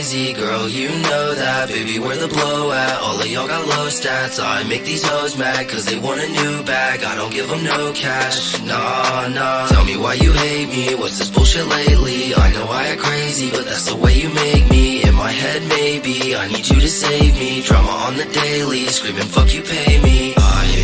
Crazy girl, you know that, baby, we're the blowout. All of y'all got low stats, I make these hoes mad, cause they want a new bag, I don't give them no cash, nah, nah. Tell me why you hate me, what's this bullshit lately? I know I act crazy, but that's the way you make me. In my head, maybe, I need you to save me. Drama on the daily, screaming, fuck you, pay me. I